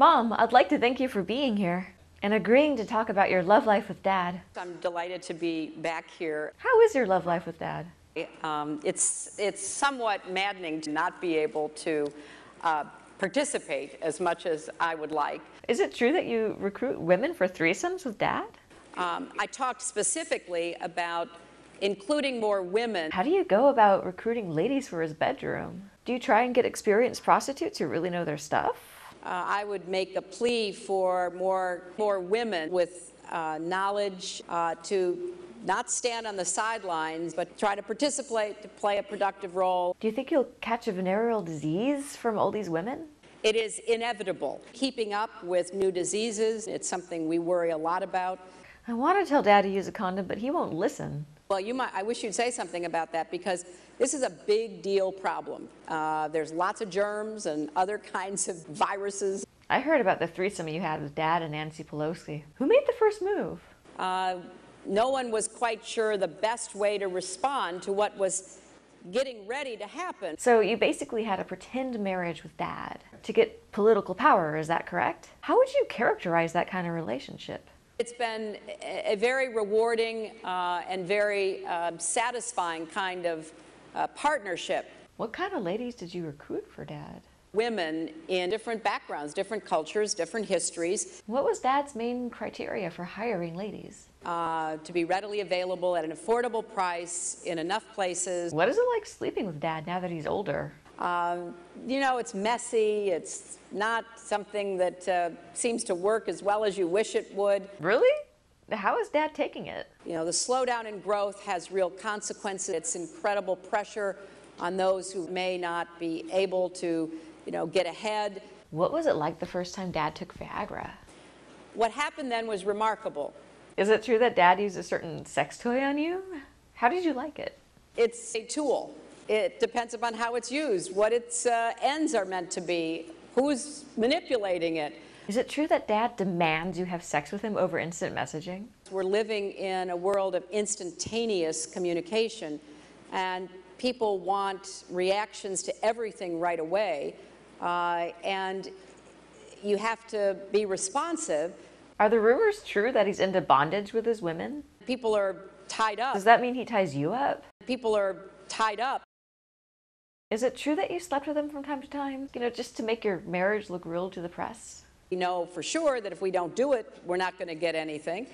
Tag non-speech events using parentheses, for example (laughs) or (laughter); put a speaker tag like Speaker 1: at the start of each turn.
Speaker 1: Mom, I'd like to thank you for being here and agreeing to talk about your love life with Dad.
Speaker 2: I'm delighted to be back here.
Speaker 1: How is your love life with Dad?
Speaker 2: Um, it's, it's somewhat maddening to not be able to uh, participate as much as I would like.
Speaker 1: Is it true that you recruit women for threesomes with Dad?
Speaker 2: Um, I talked specifically about including more women.
Speaker 1: How do you go about recruiting ladies for his bedroom? Do you try and get experienced prostitutes who really know their stuff?
Speaker 2: Uh, I would make a plea for more, more women with uh, knowledge uh, to not stand on the sidelines, but try to participate, to play a productive role.
Speaker 1: Do you think you'll catch a venereal disease from all these women?
Speaker 2: It is inevitable. Keeping up with new diseases, it's something we worry a lot about.
Speaker 1: I want to tell Dad to use a condom, but he won't listen.
Speaker 2: Well, you might, I wish you'd say something about that because this is a big deal problem. Uh, there's lots of germs and other (laughs) kinds of viruses.
Speaker 1: I heard about the threesome you had with Dad and Nancy Pelosi. Who made the first move?
Speaker 2: Uh, no one was quite sure the best way to respond to what was getting ready to happen.
Speaker 1: So you basically had a pretend marriage with Dad to get political power, is that correct? How would you characterize that kind of relationship?
Speaker 2: It's been a very rewarding uh, and very uh, satisfying kind of uh, partnership.
Speaker 1: What kind of ladies did you recruit for Dad?
Speaker 2: Women in different backgrounds, different cultures, different histories.
Speaker 1: What was Dad's main criteria for hiring ladies?
Speaker 2: Uh, to be readily available at an affordable price in enough places.
Speaker 1: What is it like sleeping with Dad now that he's older?
Speaker 2: Um, you know, it's messy. It's not something that uh, seems to work as well as you wish it would.
Speaker 1: Really? How is Dad taking it?
Speaker 2: You know, the slowdown in growth has real consequences. It's incredible pressure on those who may not be able to, you know, get ahead.
Speaker 1: What was it like the first time Dad took Viagra?
Speaker 2: What happened then was remarkable.
Speaker 1: Is it true that Dad used a certain sex toy on you? How did you like it?
Speaker 2: It's a tool. It depends upon how it's used, what its uh, ends are meant to be, who's manipulating it.
Speaker 1: Is it true that dad demands you have sex with him over instant messaging?
Speaker 2: We're living in a world of instantaneous communication, and people want reactions to everything right away, uh, and you have to be responsive.
Speaker 1: Are the rumors true that he's into bondage with his women?
Speaker 2: People are tied up.
Speaker 1: Does that mean he ties you up?
Speaker 2: People are tied up.
Speaker 1: Is it true that you slept with him from time to time? You know, just to make your marriage look real to the press?
Speaker 2: We know for sure that if we don't do it, we're not going to get anything.